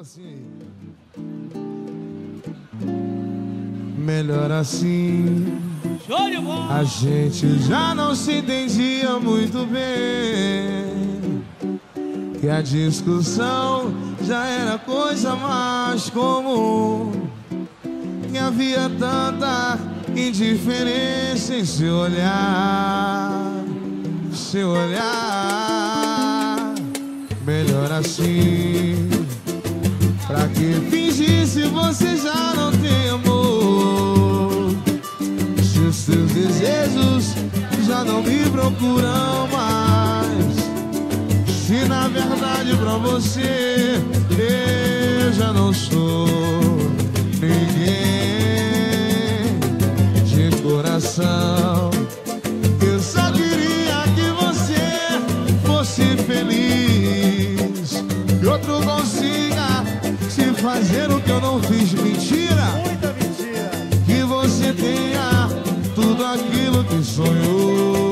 assim aí. Melhor assim. Show de bola. A gente já não se entendia muito bem. Que a discussão já era coisa mais comum. Que havia tanta indiferença em seu olhar. Seu olhar melhor assim. Pra que fingir se você já não tem amor? Se os seus desejos já não me procuram mais. Se na verdade pra você eu já não sou ninguém de coração. Eu só queria que você fosse feliz. E outro consigo fazer o que eu não fiz. Mentira! Muita mentira! Que você tenha tudo aquilo que sonhou.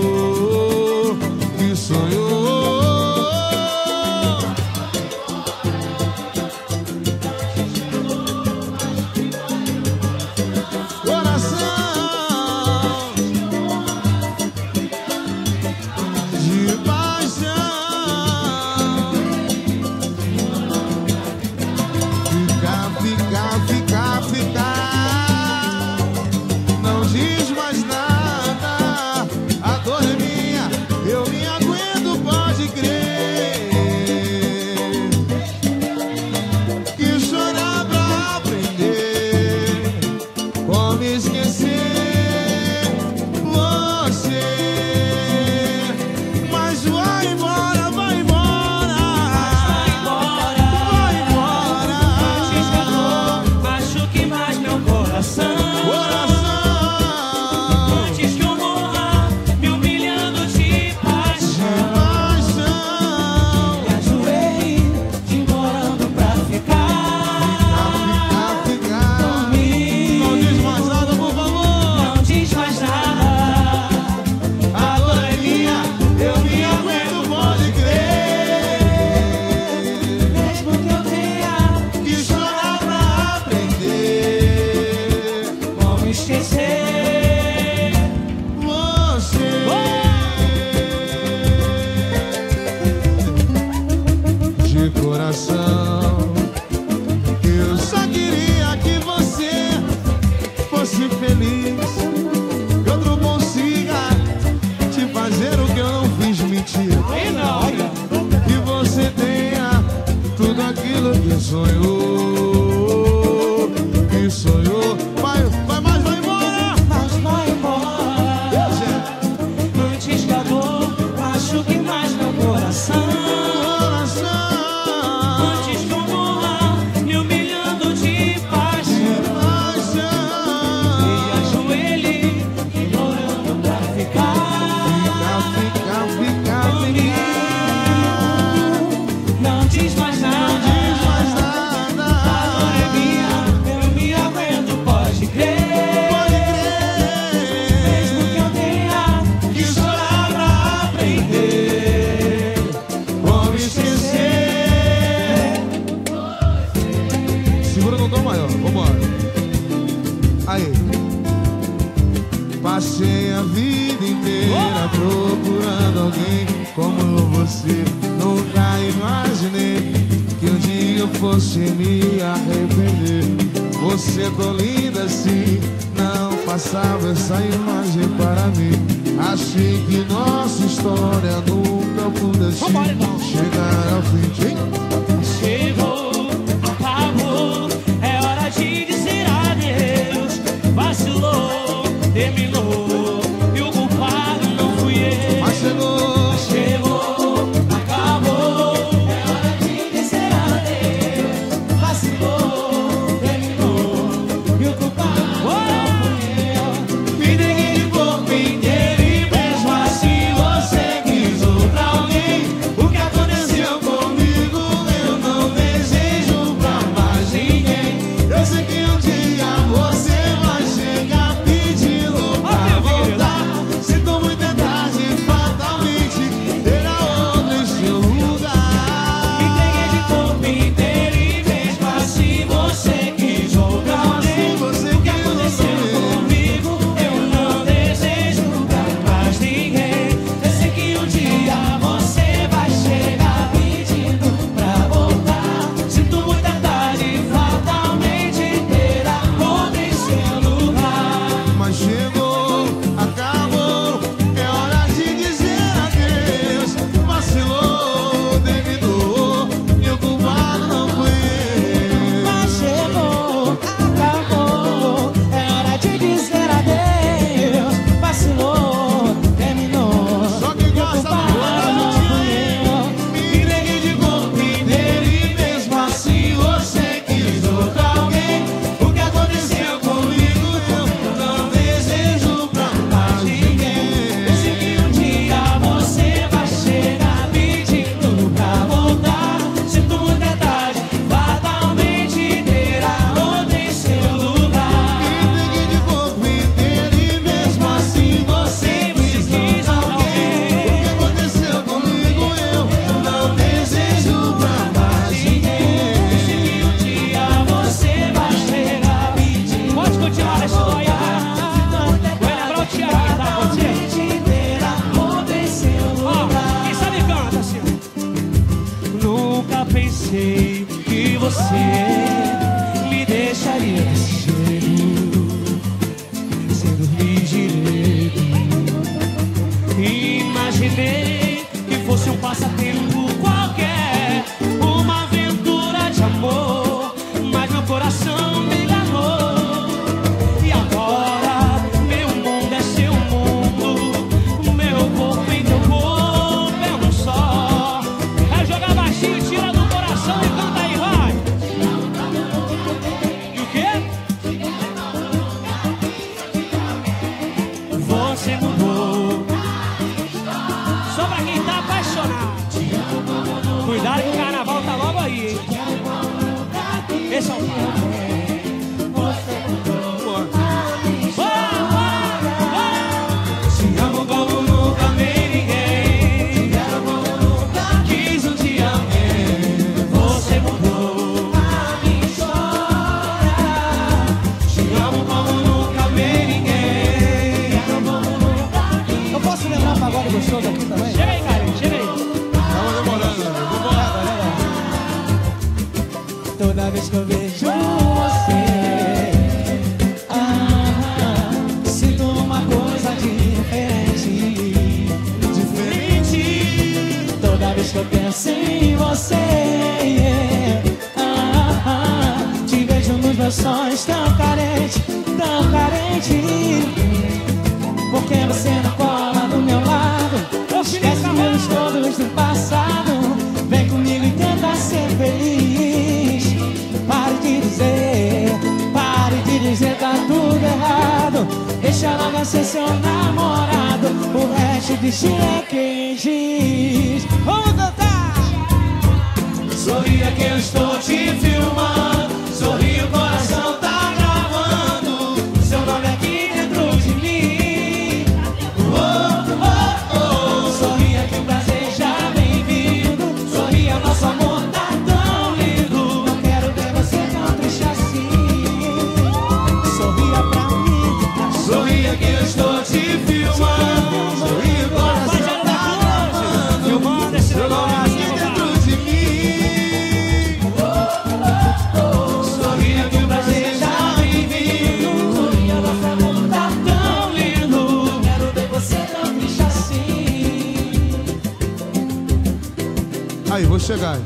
Chegar.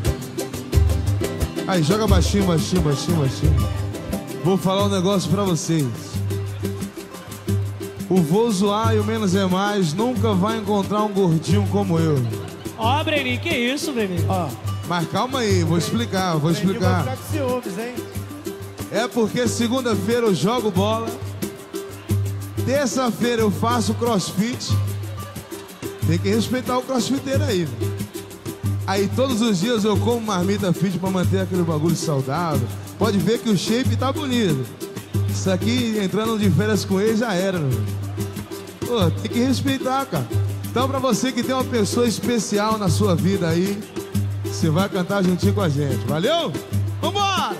Aí, joga baixinho, baixinho, baixinho, baixinho. Vou falar um negócio pra vocês. O vou zoar e o menos é mais nunca vai encontrar um gordinho como eu. Ó, Breninho, que isso, Breninho? Ó, Mas calma aí, vou explicar, vou explicar. com ciúmes, hein? É porque segunda-feira eu jogo bola, terça-feira eu faço crossfit. Tem que respeitar o crossfiteiro aí. né? Aí todos os dias eu como marmita fit pra manter aquele bagulho saudável. Pode ver que o shape tá bonito. Isso aqui entrando de férias com ele já era, meu. Pô, tem que respeitar, cara. Então pra você que tem uma pessoa especial na sua vida aí, você vai cantar juntinho com a gente. Valeu? Vambora!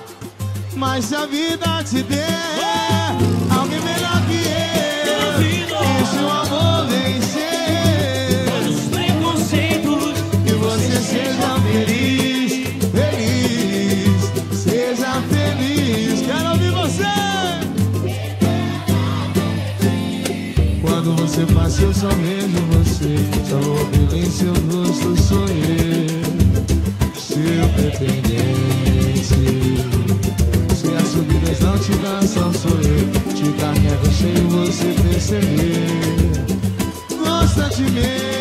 Mas se a vida te der você eu só mesmo você Só vou em seu rosto sou eu Seu pretendente Se as subidas não te dá só sou eu Te carrego sem você perceber. Constantemente.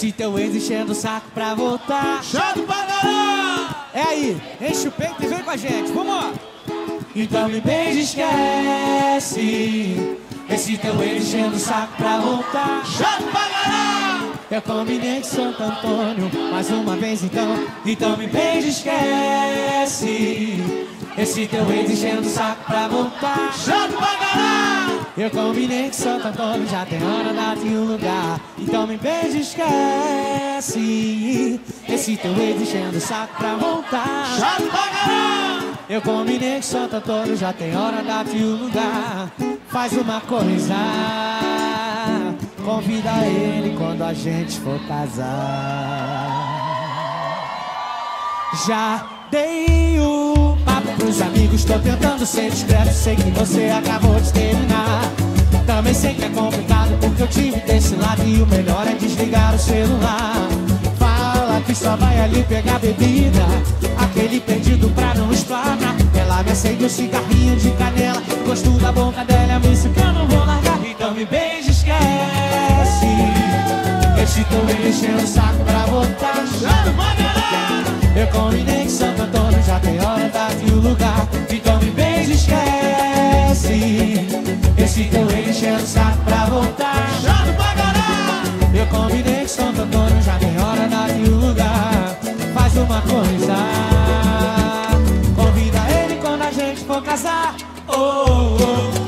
Esse teu ex enchendo o saco pra voltar. Chato pra caralho! É aí, enche o peito e vem com a gente, vamos! Então me beija, esquece. Esse teu ex enchendo o saco pra voltar. Chato pra caralho! Eu combinei de Santo Antônio mais uma vez então. Então me beija, esquece. Esse teu ex enchendo o saco pra voltar. Chato pra caralho! Eu combinei que Santo Antônio já tem hora, data e um lugar. Então me beija, esquece. Esse teu ex enchendo o saco pra voltar. Chato pra caralho! Eu combinei que Santo Antônio já tem hora, data e um lugar. Faz uma coisa, convida ele quando a gente for casar. Já dei o pros amigos, tô tentando ser discreto. Sei que você acabou de terminar. Também sei que é complicado porque eu tive desse lado e o melhor é desligar o celular. Fala que só vai ali pegar bebida, aquele perdido pra não explanar. Ela me acende um cigarrinho de canela, gosto da boca dela, me disse que eu não vou largar. Então me beija, esquece. Esse teu enchendo o saco pra voltar. Pra caralho! Eu combinei que Santo Antônio já tem hora, data e o lugar. Então me beija, esquece. Esse teu enchendo o saco pra voltar. Chato pra caralho! Eu combinei que Santo Antônio já tem hora, data e o lugar. Faz uma coisa. Convida ele quando a gente for casar. Oh, oh, oh,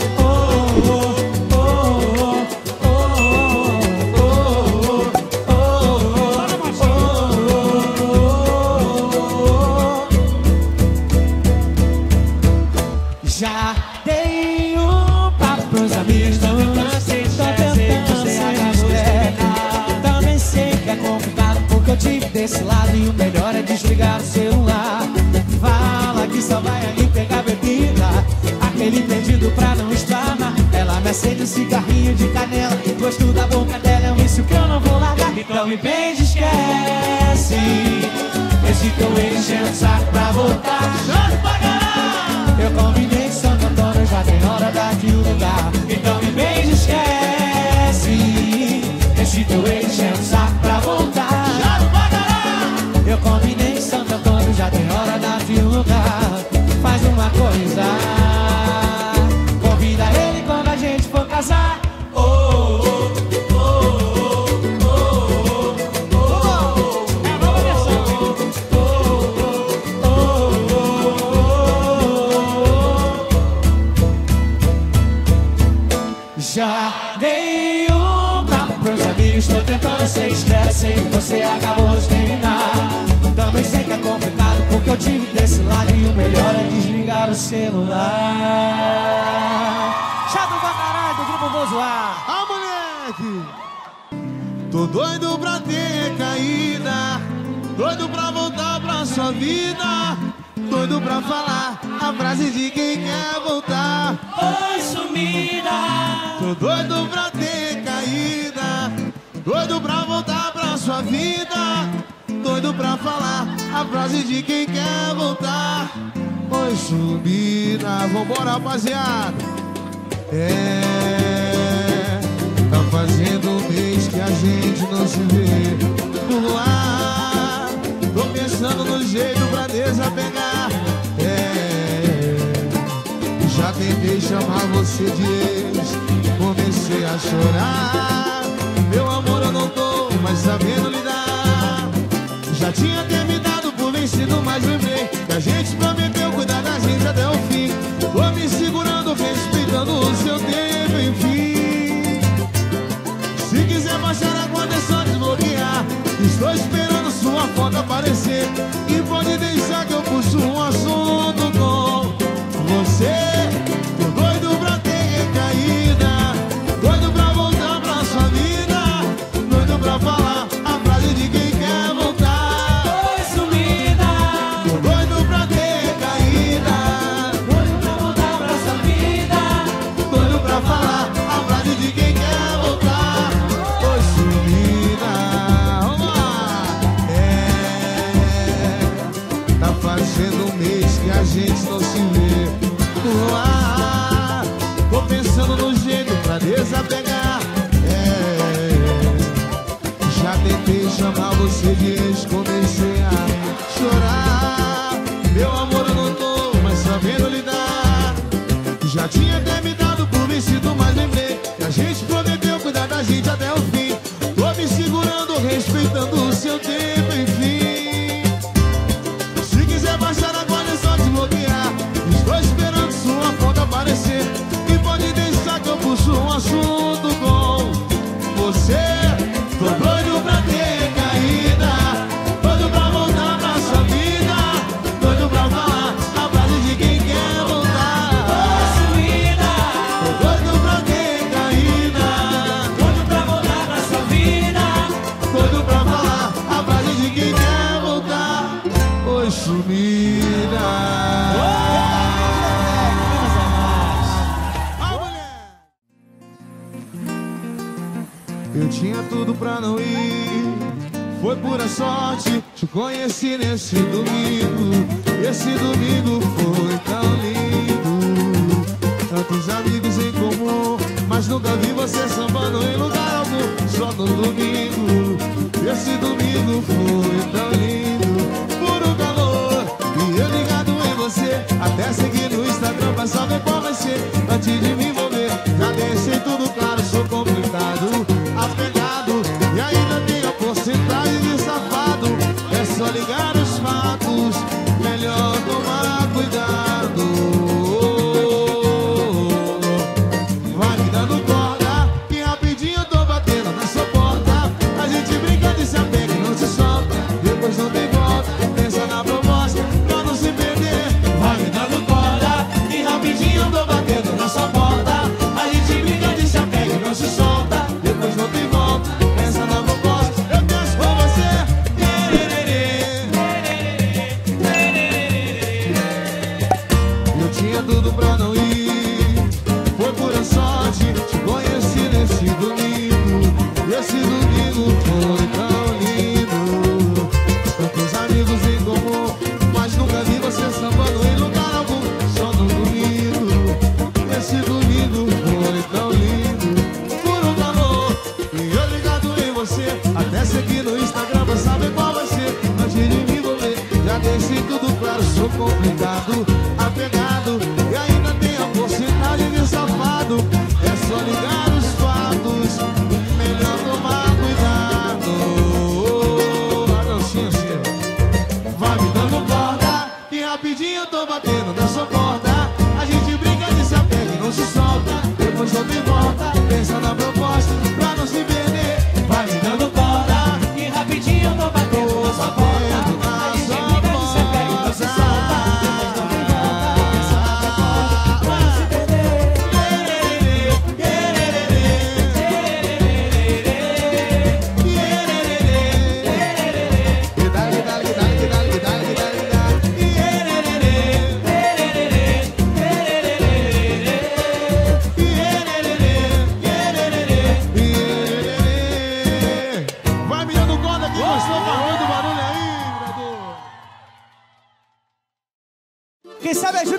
desse lado e o melhor é desligar o celular. Fala que só vai ali pegar bebida, aquele perdido pra não esplanar. Ela me acende um cigarrinho de canela, gosto da boca dela, é um vício que eu não vou largar. Então me beija, esquece. Esse teu ex enchendo o saco pra voltar. Chato pra caralho! Eu combinei que Santo Antônio já tem hora, daqui o lugar. E um lugar. Faz uma coisa. Convida ele quando a gente for casar. Celular. Chato pra caralho do grupo Vou Zoar. Ah, moleque! Tô doido pra ter caída, doido pra voltar pra sua vida, doido pra falar a frase de quem quer voltar. Oi, sumida. Tô doido pra ter caída, doido pra voltar pra sua vida, doido pra falar a frase de quem quer voltar. Oi, subida, vambora, rapaziada. É, tá fazendo um mês que a gente não se vê por lá. Tô pensando no jeito pra desapegar. É, já tentei chamar você de ex, comecei a chorar. Meu amor, eu não tô mais sabendo lidar. Já tinha terminado por vencido, mas lembrei que a gente prometeu até o fim. Me segurando, silêncio do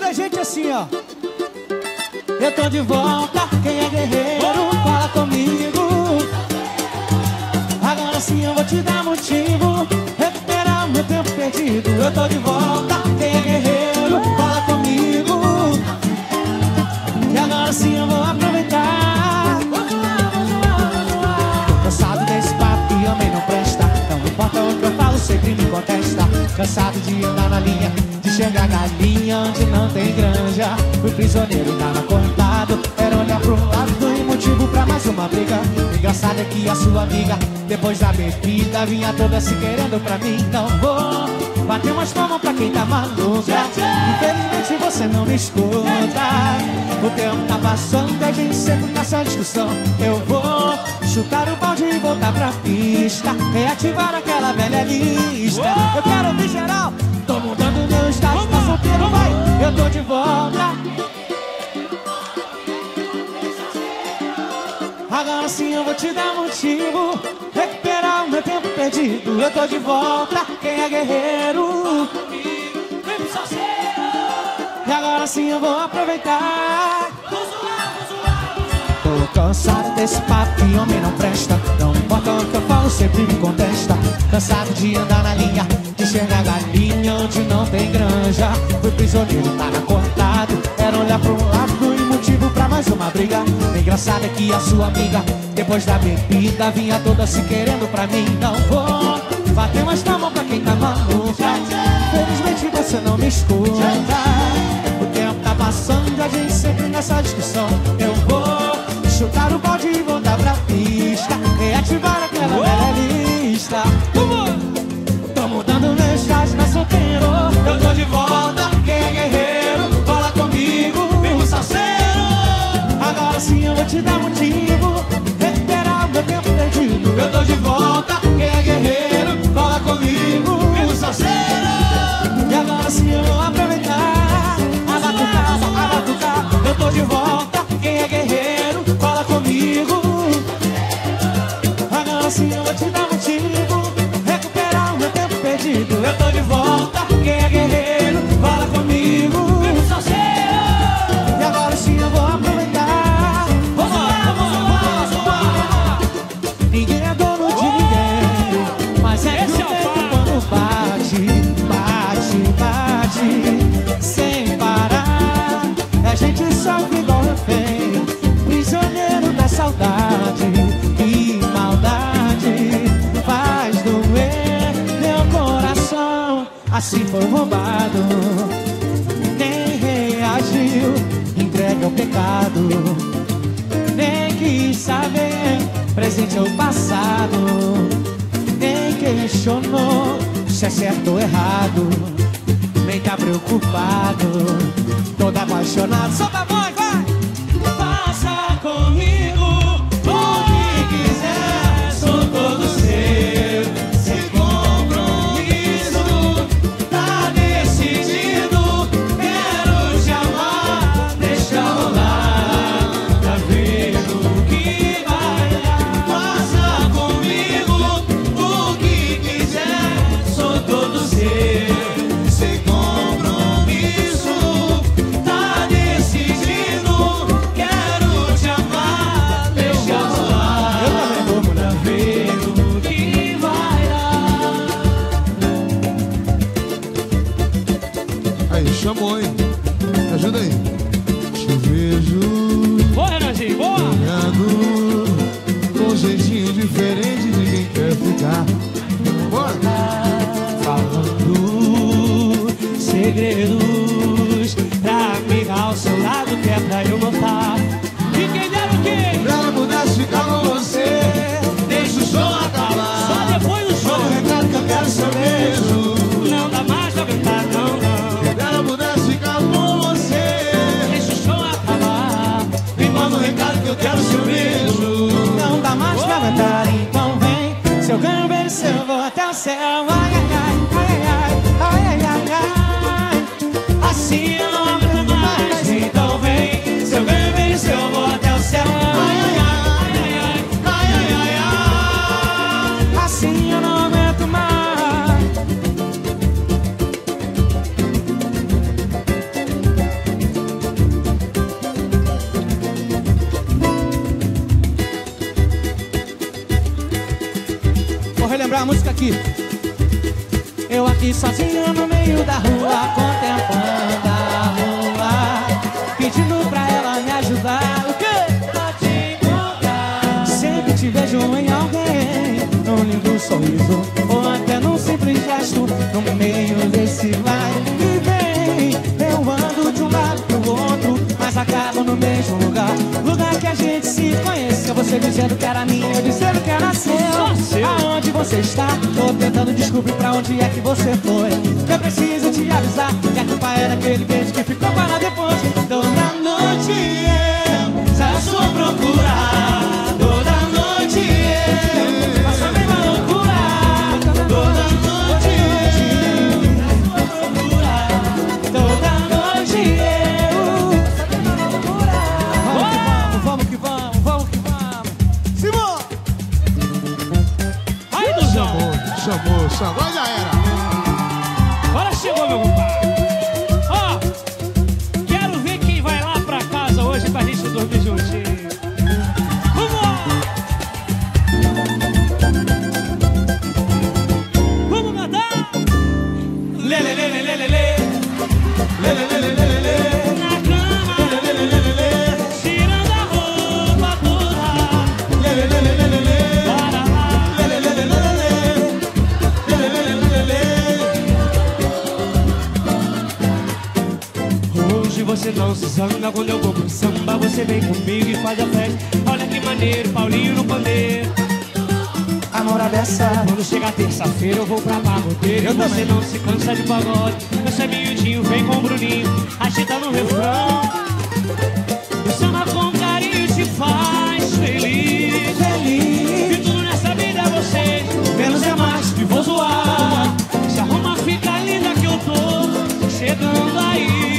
da gente assim, ó. Eu tô de volta, quem é guerreiro, fala comigo. Agora sim eu vou te dar motivo, recuperar o meu tempo perdido. Eu tô de volta, quem é guerreiro, fala comigo. E agora sim eu vou aproveitar. Cansado desse papo que homem não presta. Não importa o que eu falo, sempre me contesta. Cansado de andar na linha enxerga galinha onde não tem granja. Fui prisioneiro, tava cortado Era olhar pro lado e motivo pra mais uma briga. Engraçado é que a sua amiga Depois da bebida vinha toda se querendo pra mim. Não vou bater umas palmas pra quem tá maluca. Infelizmente você não me escuta. O tempo tá passando é e a gente sempre nessa discussão. Eu vou chutar o balde e voltar pra pista. Reativar aquela velha lista. Eu quero ouvir geral, todo mundo. Então vai, eu tô de volta. Agora sim eu vou te dar motivo. Recuperar o meu tempo perdido. Eu tô de volta. Quem é guerreiro? E agora sim eu vou aproveitar. Tô cansado desse papo que homem não presta. Não importa o que eu falo, sempre me contesta. Cansado de andar na linha enxerga galinha onde não tem granja. Fui prisioneiro, tá tava cortado. Era olhar pro um lado e motivo pra mais uma briga. Engraçado é que a sua amiga, depois da bebida, vinha toda se querendo pra mim. Não vou bater mais na mão pra quem tá maluca. Felizmente você não me escuta. O tempo tá passando e a gente sempre nessa discussão. Eu vou chutar o balde e voltar pra pista. Reativar aquela velha lista. de volta, quem é guerreiro, fala comigo, meu salseiro. Agora sim eu vou te dar motivo, recuperar o meu tempo perdido. Eu tô de volta, quem é guerreiro, fala comigo, meu salseiro. E agora sim eu vou aproveitar, a batucar, a batucar, eu tô de volta. certo ou errado, nem tá preocupado. Todo apaixonado, sou babado. você está. Tô tentando descobrir pra onde é que você foi. Eu preciso te avisar Que a culpa é era aquele beijo que ficou para depois. Então, Toda noite eu já sou procurar chão. Vai quando eu vou pro samba. Você vem comigo e faz a festa. Olha que maneiro, Paulinho no pandeiro. Amor dessa. É quando chega terça-feira eu vou pra barroteiro. Eu você também. não se cansa de pagode. Você é miudinho, vem com o Bruninho. Agita no refrão. O samba com carinho te faz feliz. Feliz. E tudo nessa vida é você. Menos é mais, que vou zoar. Se arruma, fica linda que eu tô chegando aí.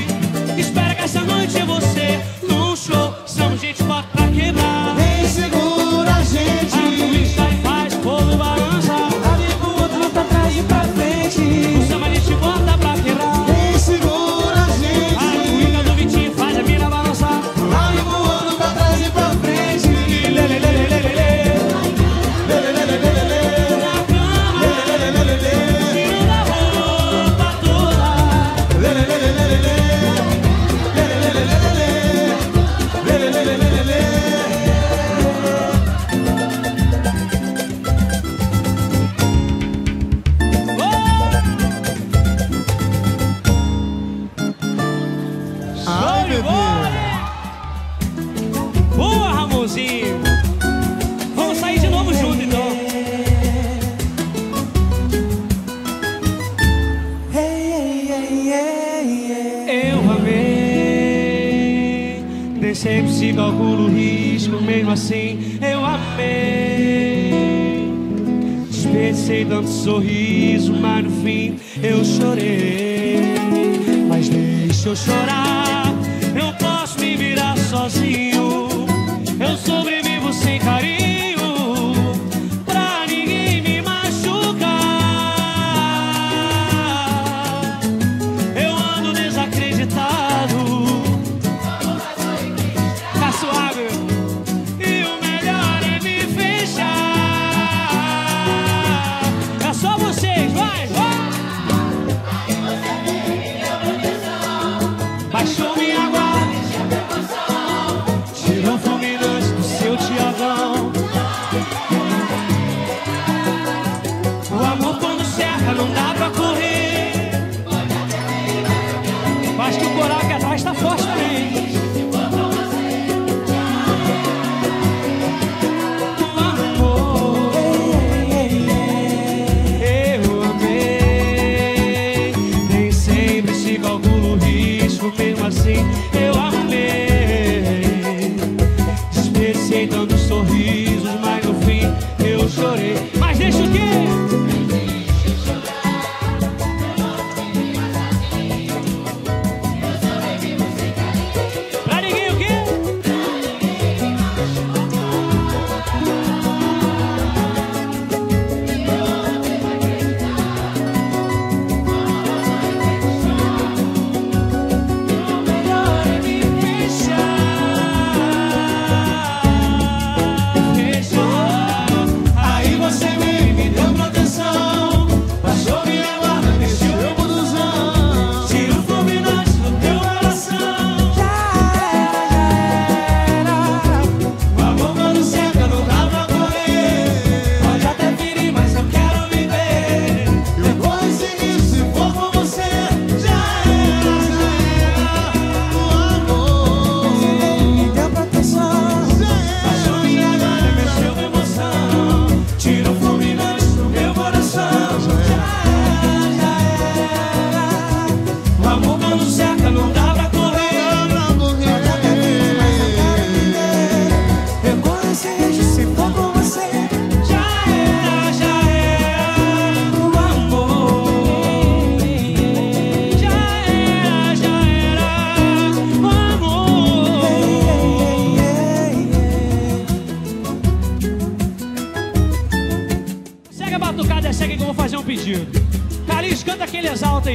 llorar.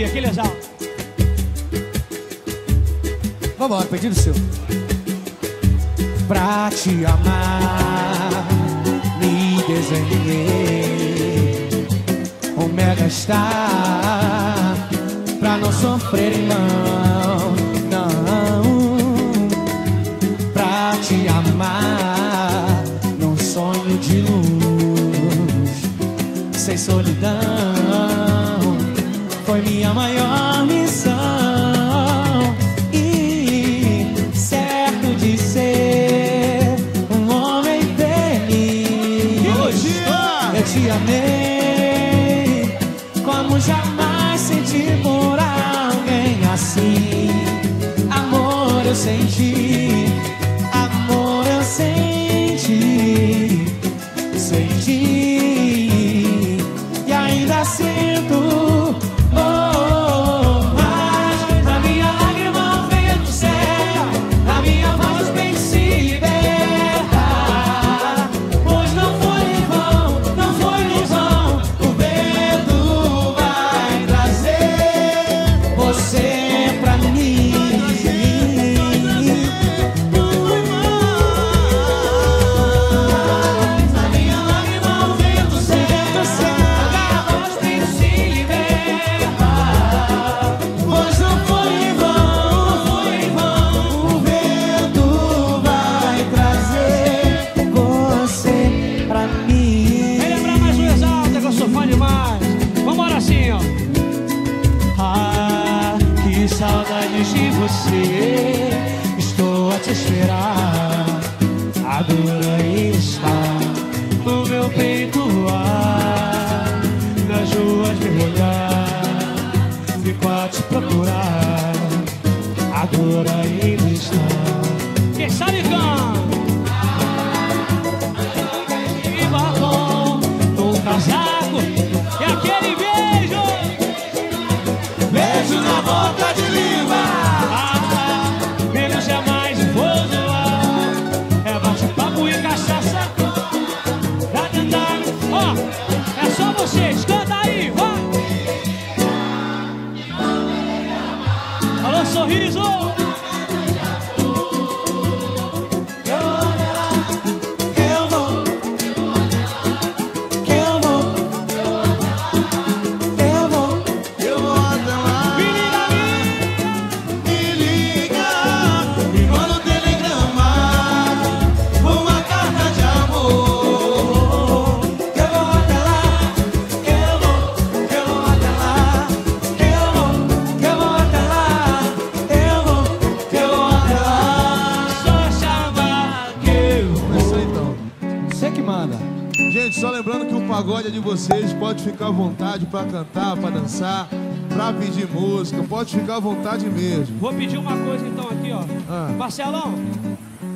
aí, que legal. É Vambora, pedido seu. Pra te amar, me desenhei. mega está pra não sofrer, não, não. Pra te amar, num sonho de luz, sem solidão foi minha maior agora de vocês. Pode ficar à vontade para cantar, para dançar, para pedir música. Pode ficar à vontade mesmo. Vou pedir uma coisa então aqui, ó. Ah. Marcelão,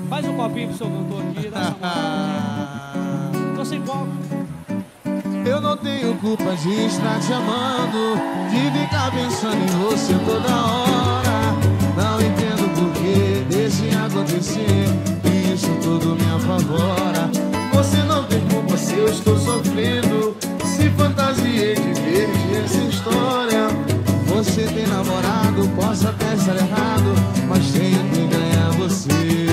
faz um copinho pro seu cantor aqui. Dá essa Tô sem copo. Eu não tenho culpa de estar te amando, de ficar pensando em você toda hora. Não entendo por que deixe acontecer, isso tudo me afavora. Você não tem culpa assim eu estou sofrendo. Se fantasiei de verde essa história. Você tem namorado, posso até estar errado, mas tenho que ganhar você.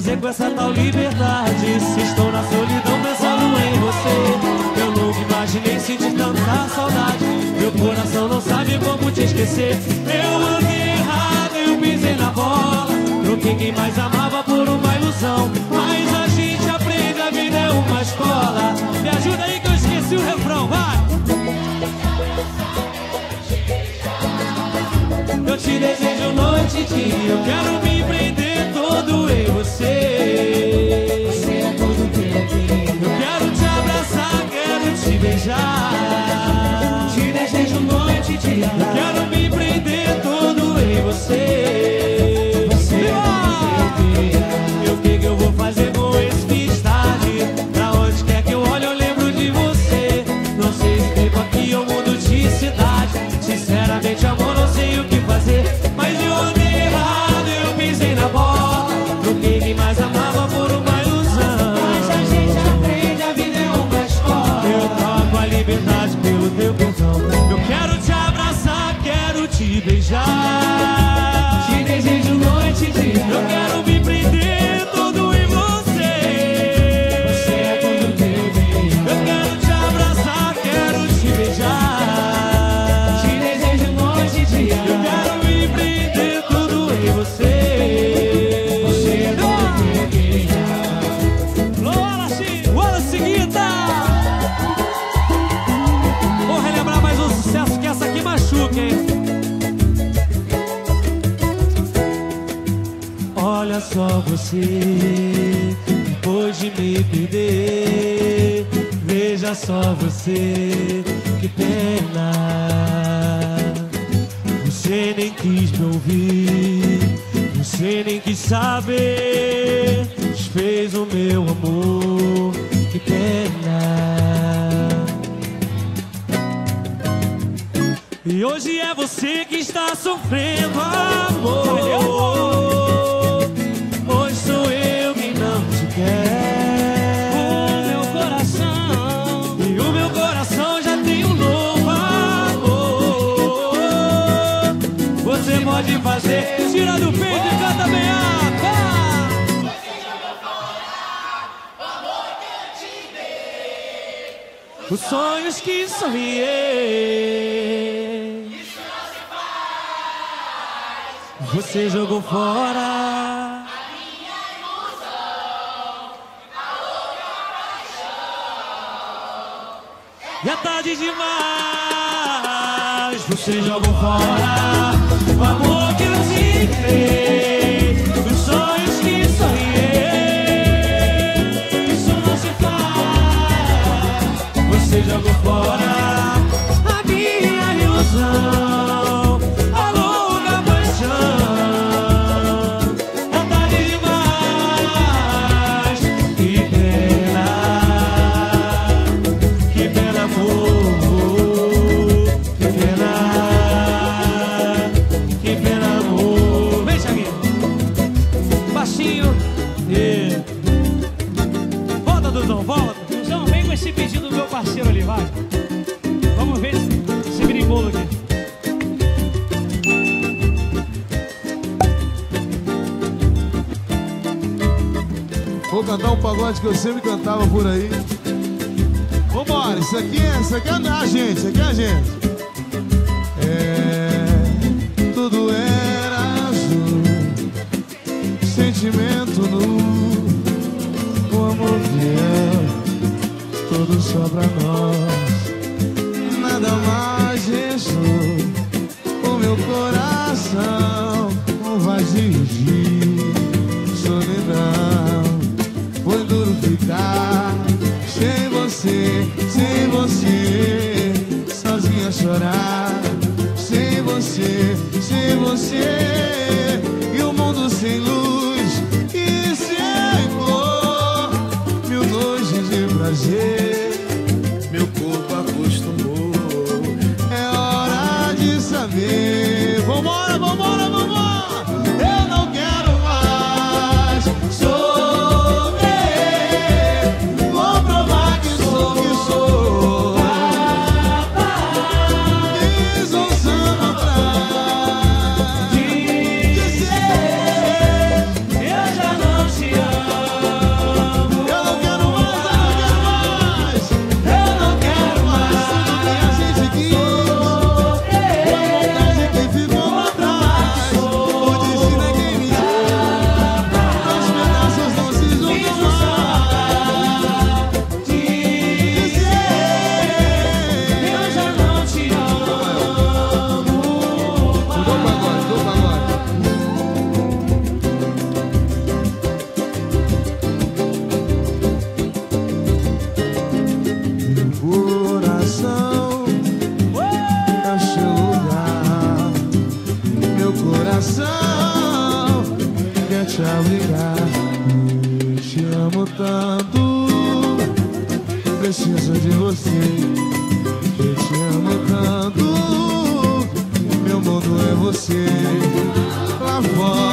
fazer com essa tal liberdade? Se estou na solidão pensando em você, eu nunca imaginei sentir tanta saudade. Meu coração não sabe como te esquecer. Eu andei errado, eu pisei na bola. Troquei quem mais amava por uma ilusão. Mas a gente aprende, a vida é uma escola. Me ajuda aí que eu esqueci o refrão, vai! Eu te desejo noite e dia, eu quero me prender todo eu você. Você é tudo que eu queria. Quero te abraçar, quero te beijar. Te desejo noite e dia. Quero me prender todo em você. era só você, que pena. Você nem quis me ouvir, você nem quis saber. Desfez o meu amor, que pena. E hoje é você que está sofrendo. Ah! pode fazer. Tira do peito e canta bem ah, alto. Os sonhos que sonhei. Isso não se faz. Você jogou fora. A minha ilusão, a outra paixão. Já tá é tarde demais. Você jogou fora. Baby. eu sempre cantava por aí. someone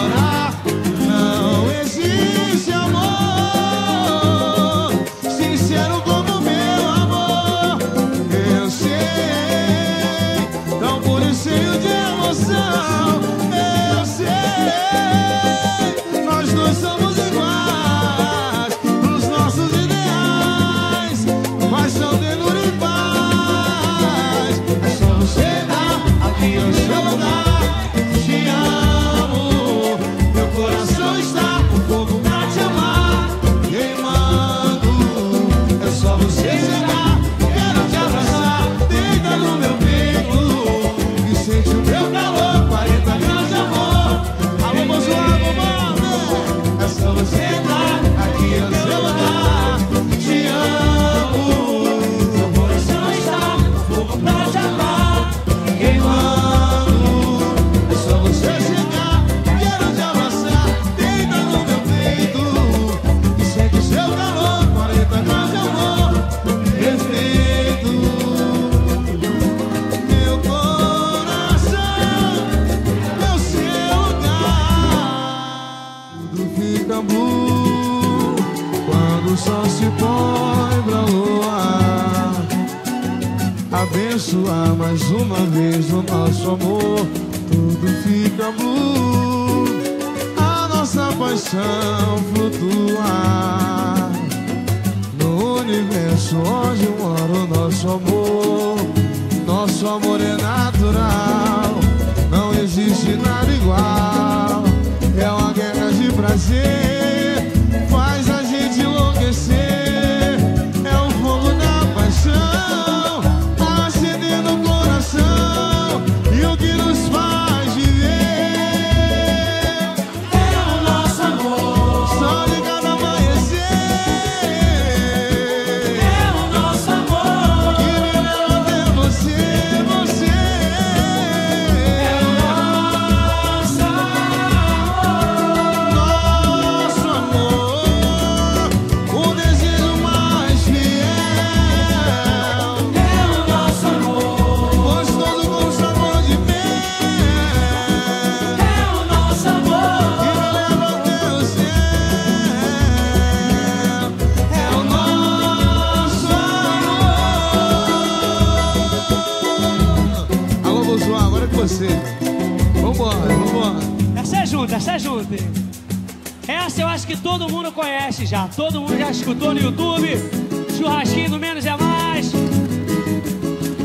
no do menos é mais.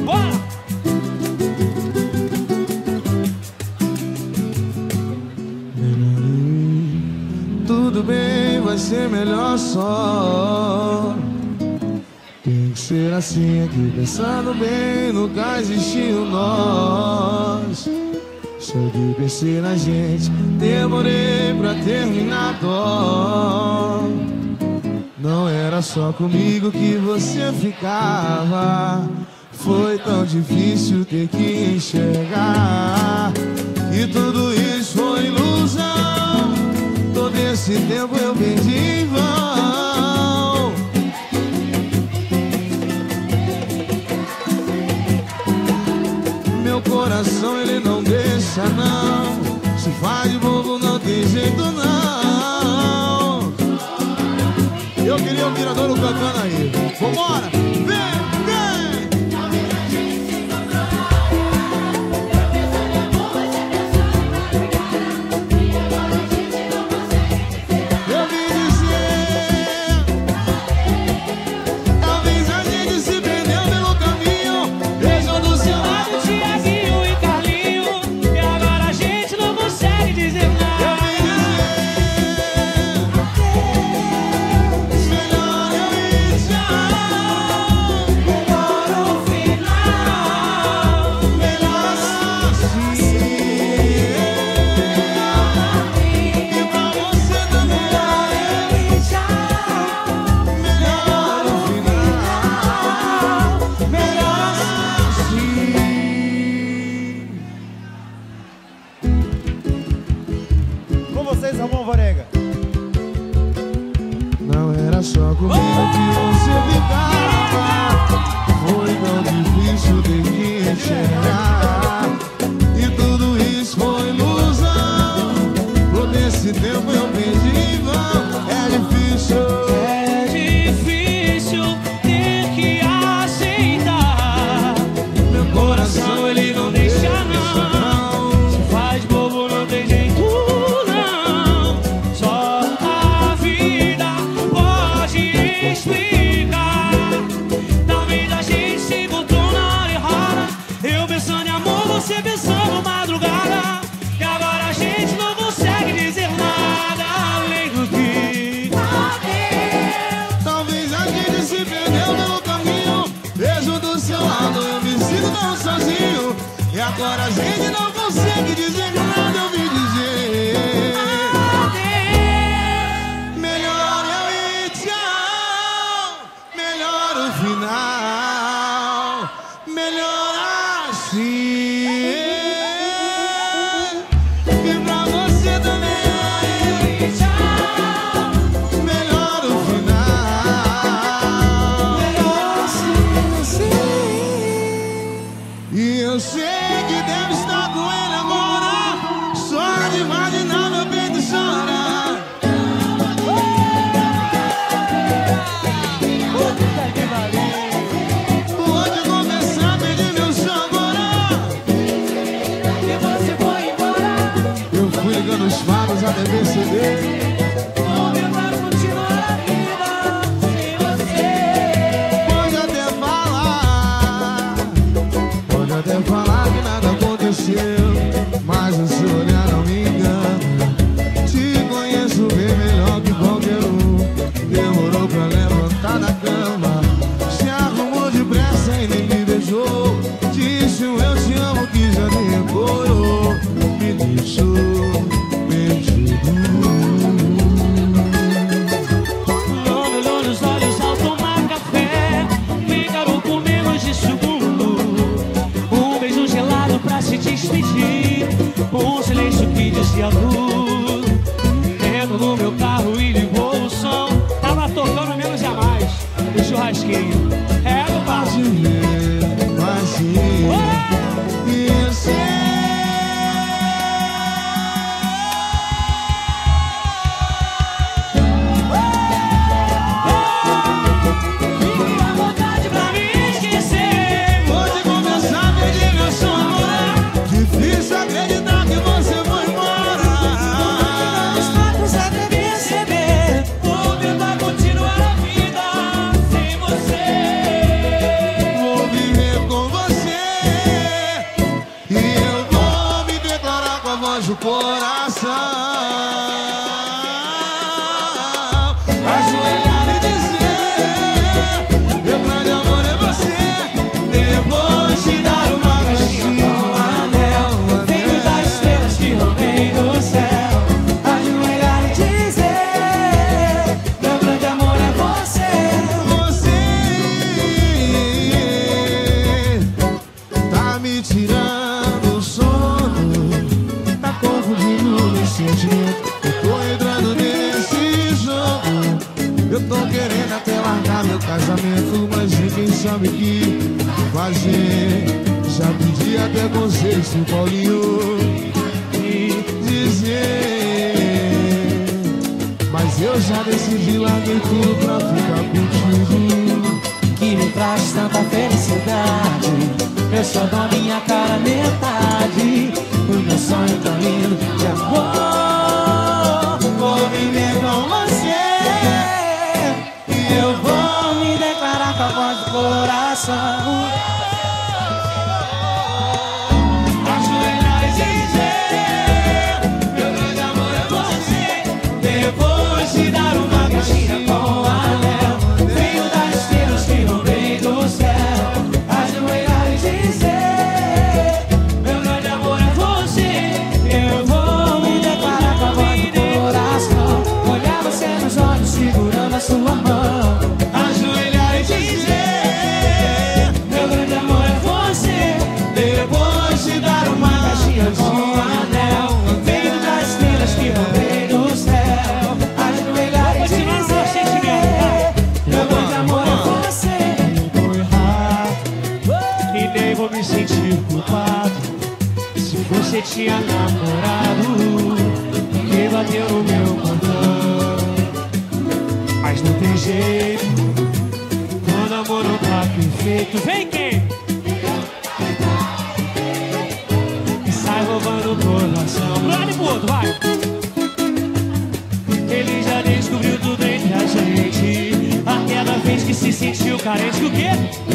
Bora! Tudo bem, vai ser melhor só. Tem que ser assim aqui, pensando bem, nunca existiu nós. Só de pensar na gente, demorei pra terminar dó. Não era só comigo que você ficava. Foi tão difícil ter que enxergar que tudo isso foi ilusão. Todo esse tempo eu perdi em vão. Meu coração ele não deixa não. Se faz de bobo não tem jeito Eu queria o Miradouro cantando aí. Vambora, vem! sabe que fazer. Já pedi até conselho, São Paulinho, e dizer. Mas eu já decidi, larguei tudo pra ficar contigo. Que me traz tanta felicidade. Eu só dou minha cara metade. O meu sonho tão lindo de amor. Vou viver com. coração. tinha namorado que bateu no meu portão. Mas não tem jeito, Quando namoro tá perfeito. Vem quem? E sai roubando o coração. Pro lado e pro outro, vai! Ele já descobriu tudo entre a gente. Aquela vez que se sentiu carente, o quê?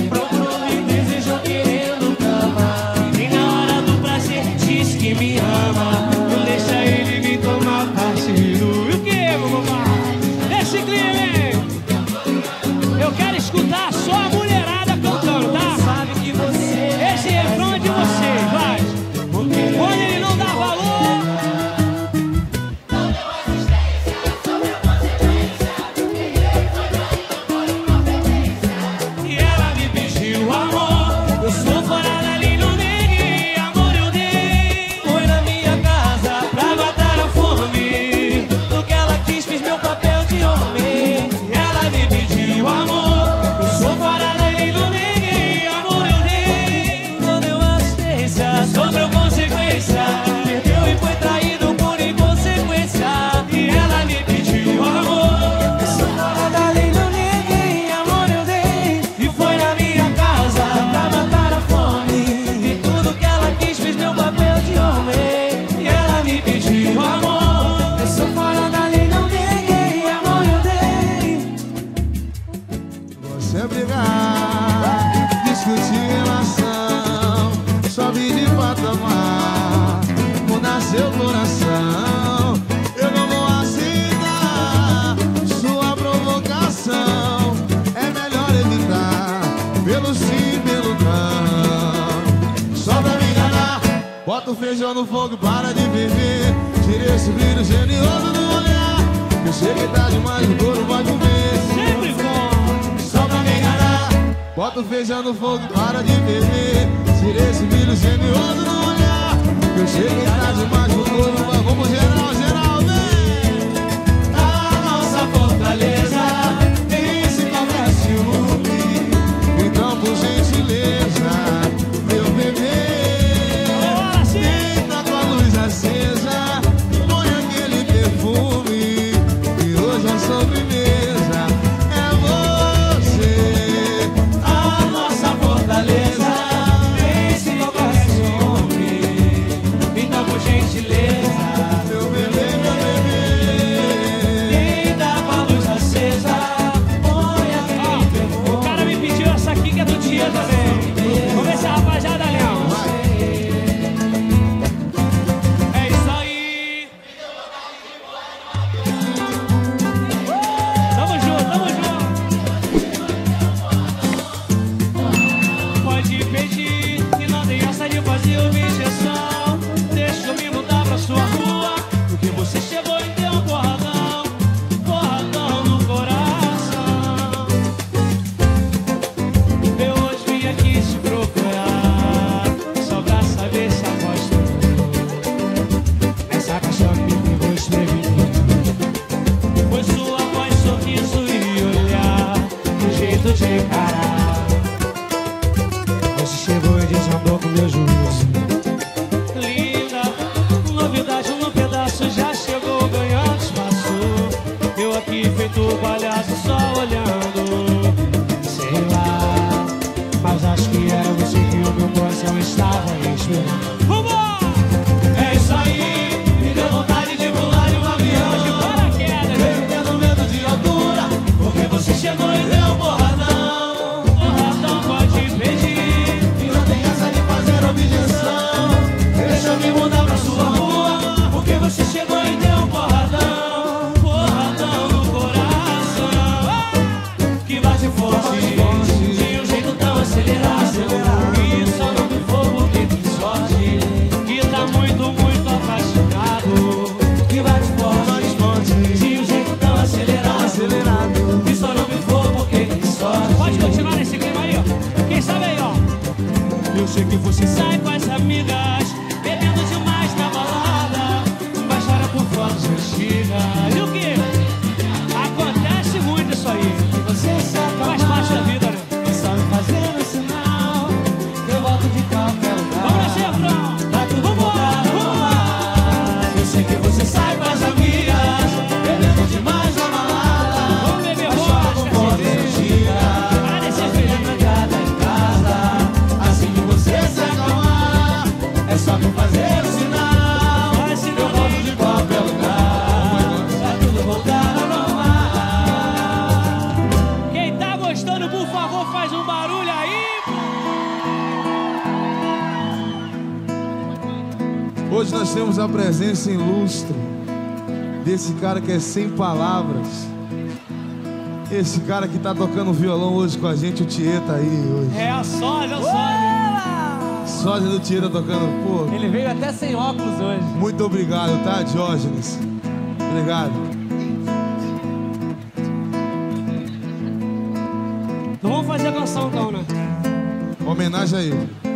feijão no fogo, para de viver. Tire esse brilho genioso do olhar. Eu sei que tá demais, o couro vai comer. Sempre bom, só pra me enganar. Bota o feijão no fogo, para de viver. Tire esse brilho genioso do olhar. Eu sei que tá demais, o couro vai. Vamos geral. presença ilustre desse cara que é sem palavras. Esse cara que está tocando violão hoje com a gente, o Tietê tá aí hoje. É, a sósia, a sósia. Sósia do Tietê tocando, pô. Ele veio até sem óculos hoje. Muito obrigado, tá, Diógenes? Obrigado. Então vamos fazer a canção então, né? Homenagem a ele.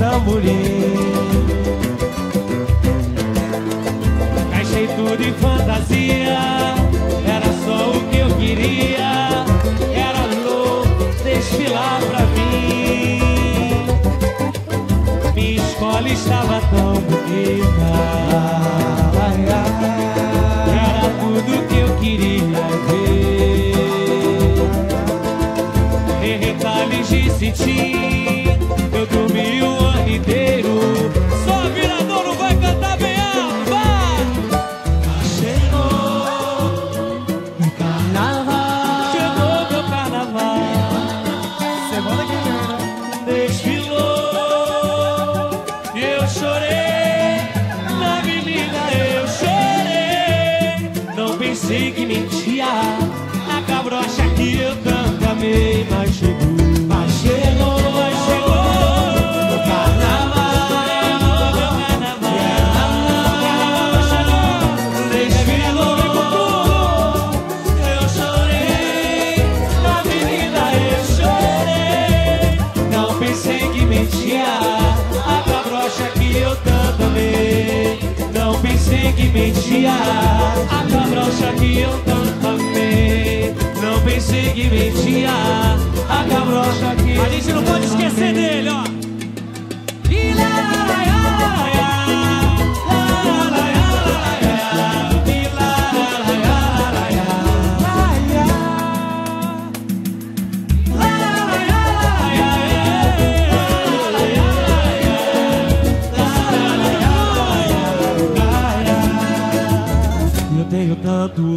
Tamborim. Gastei tudo em fantasia. Era só o que eu queria. Era louco desfilar pra mim. Minha escola estava tão bonita. De eu dormi o ano inteiro. A cabrocha que eu tanto amei. Não pensei que mentia a cabrocha que A gente não pode esquecer dele, ó.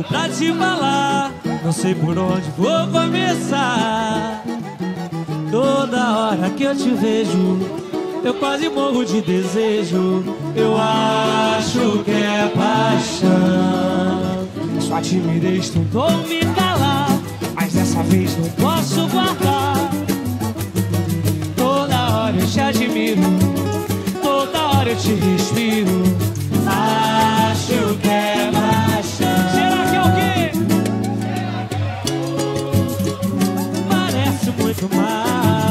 Pra te falar, não sei por onde vou começar. Toda hora que eu te vejo, eu quase morro de desejo. Eu acho que é paixão. Sua timidez tentou me calar, mas dessa vez não posso guardar. Toda hora eu te admiro, toda hora eu te respiro. Acho que é do mar.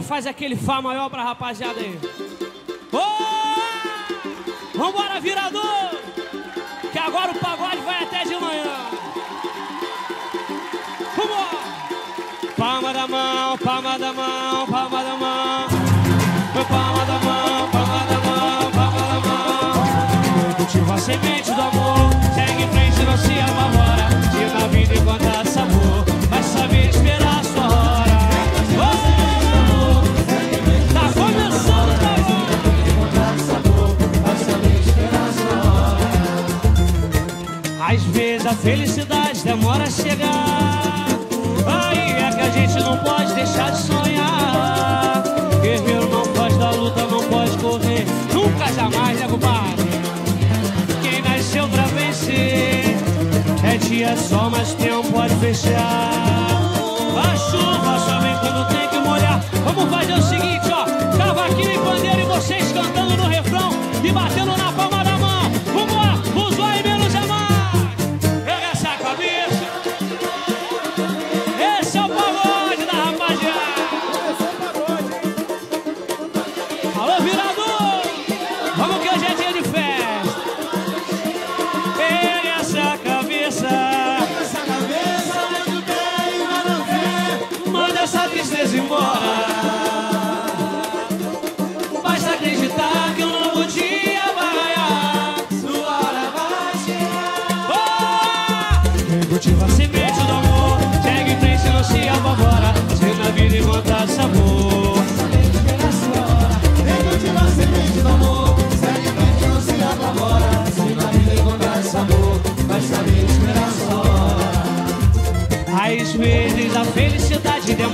Faz aquele Fá maior pra rapaziada aí. Ô! Vambora, virador! Que agora o pagode vai até de manhã. Vambora! Palma da mão, palma da mão, palma da mão. Palma da mão, palma da mão, palma da mão. Cultiva a semente do amor. Segue em frente, não se a felicidade demora a chegar. Aí é que a gente não pode deixar de sonhar. Guerreiro não pode dar luta, não pode correr. Nunca jamais, né, compadre? Quem nasceu pra vencer é dia só, mas tempo pode fechar. A chuva só vem quando tem que molhar. Vamos fazer o seguinte, ó.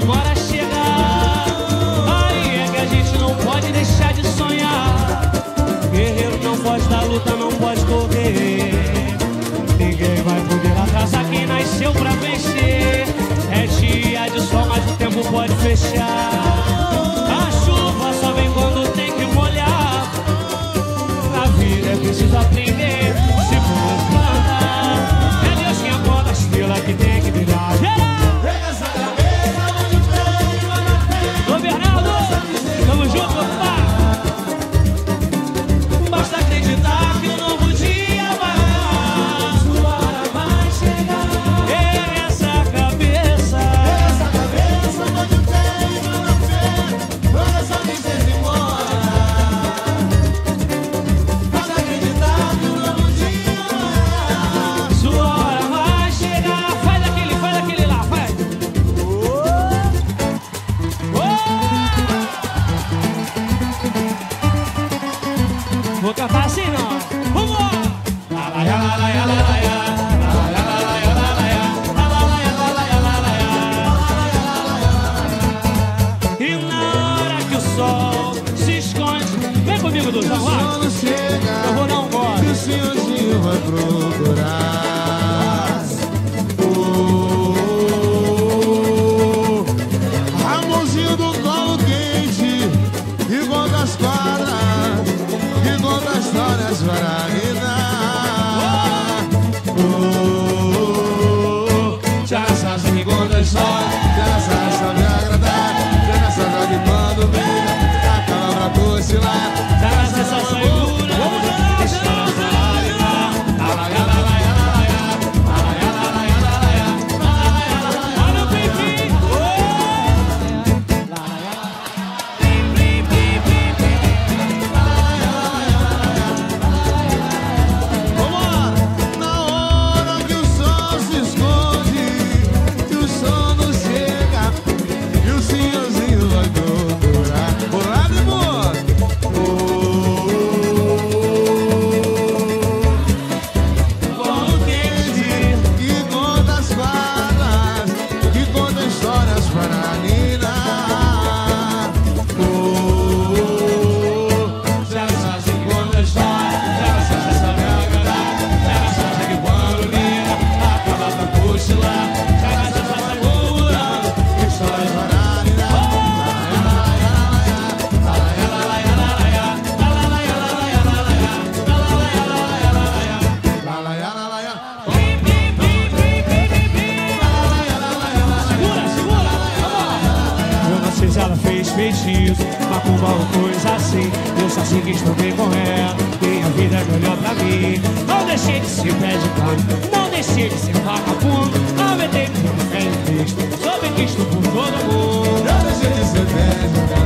Agora chegar. Aí é que a gente não pode deixar de sonhar. Guerreiro não pode dar luta, não pode correr. Ninguém vai poder atrasar quem nasceu pra vencer. É dia de sol, mas o tempo pode fechar. feitiços Macumba ou coisa assim Eu só sei que estou bem com ela Minha vida é melhor pra mim. Não deixei de ser pé de pano Não deixei de ser vagabundo Não me dei pelo de Cristo Soube que estou por todo mundo. Não deixei de ser pé de pano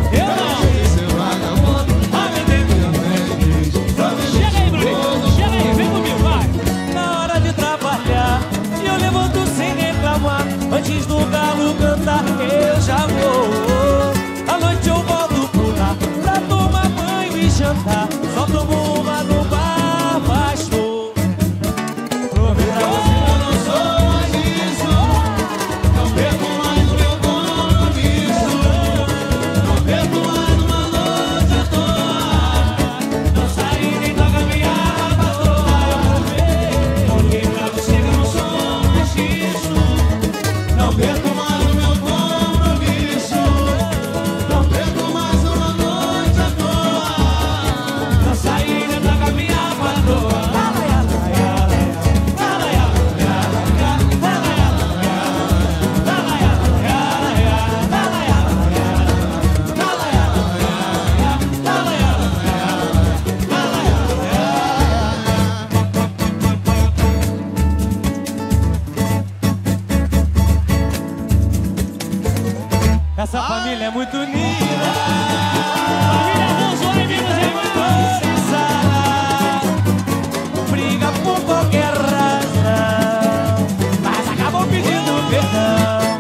muito unida.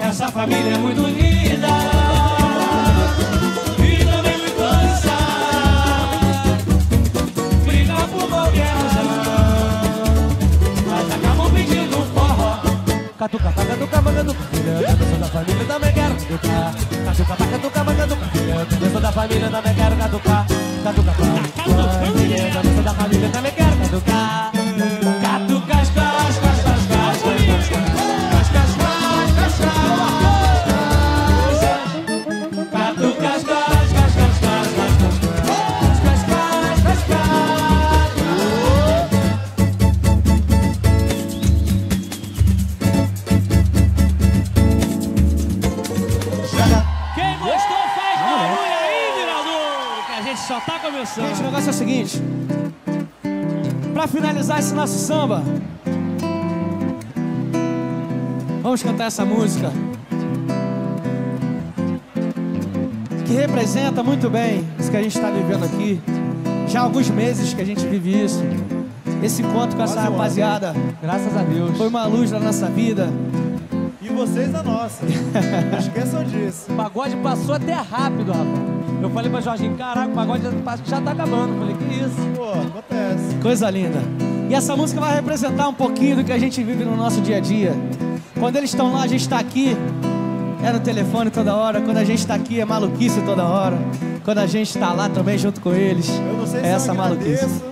Essa família é muito unida. E também muito dança Briga por qualquer razão. Mas acabam pedindo forró. Catuca, paga, catuca, paga, catuca Dança da família também eu sou da família, também quero catucar. Catucar. Beleza, eu sou da família, também quero. Catucar, nosso samba, vamos cantar essa música que representa muito bem isso que a gente está vivendo aqui. Já há alguns meses que a gente vive isso. Esse encontro com essa rapaziada Graças a Deus. foi uma luz na nossa vida. E vocês a nossa. Não esqueçam disso. O pagode passou até rápido, rapaz. Eu falei pra Jorginho, caraca, o pagode já, já tá acabando. Eu falei, que isso? Pô, acontece. Coisa linda. E essa música vai representar um pouquinho do que a gente vive no nosso dia a dia. Quando eles estão lá, a gente está aqui, é no telefone toda hora. Quando a gente está aqui, é maluquice toda hora. Quando a gente está lá também junto com eles, Eu não sei é se essa eu maluquice.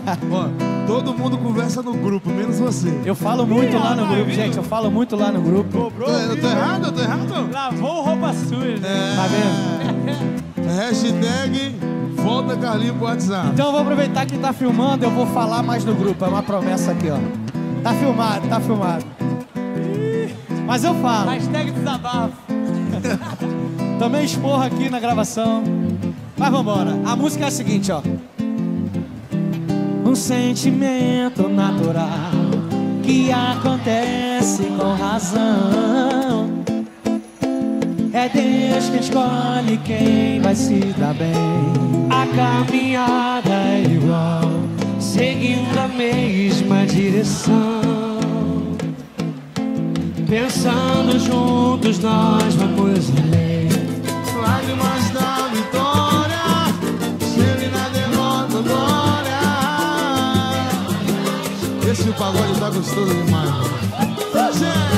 todo mundo conversa no grupo, menos você. Eu falo muito lá no grupo, gente. Eu falo muito lá no grupo. Cobrou. Tô, eu tô errado? Eu tô errado? Lavou roupa suja. Tá vendo? Hashtag volta Carlinho pro WhatsApp. Então eu vou aproveitar que tá filmando, eu vou falar mais no grupo. É uma promessa aqui, ó. Tá filmado, tá filmado. Mas eu falo. Hashtag desabafo. Também esporro aqui na gravação. Mas vambora. A música é a seguinte, ó. Um sentimento natural que acontece com razão. É Deus que escolhe quem vai se dar bem. A caminhada é igual, seguindo a mesma direção. Pensando juntos, nós vamos além. Lágrimas da vitória, sempre na derrota glória. Esse pagode tá gostoso demais. Oxê!